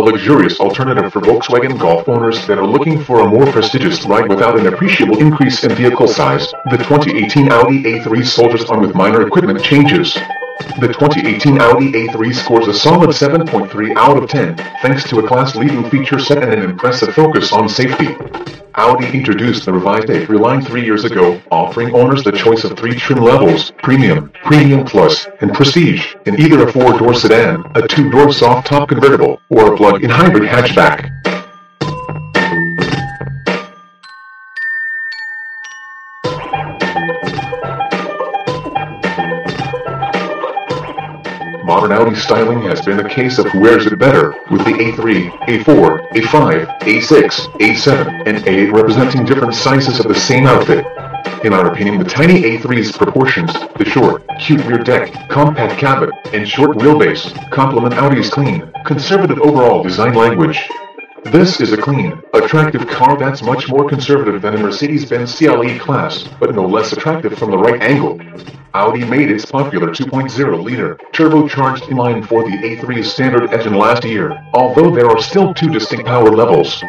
a luxurious alternative for Volkswagen Golf owners that are looking for a more prestigious ride without an appreciable increase in vehicle size. The 2018 Audi A3 soldiers on with minor equipment changes. The 2018 Audi A3 scores a solid 7.3 out of 10, thanks to a class-leading feature set and an impressive focus on safety. Audi introduced the revised A3 line three years ago, offering owners the choice of three trim levels, Premium, Premium Plus, and Prestige, in either a four-door sedan, a two-door soft-top convertible, or a plug-in hybrid hatchback. Modern Audi styling has been a case of who wears it better, with the A3, A4, A5, A6, A7, and A8 representing different sizes of the same outfit. In our opinion, the tiny A3's proportions, the short, cute rear deck, compact cabin, and short wheelbase complement Audi's clean, conservative overall design language. This is a clean, attractive car that's much more conservative than a Mercedes-Benz CLA class, but no less attractive from the right angle. Audi made its popular 2.0-liter turbocharged inline four the A3's standard engine last year, although there are still two distinct power levels.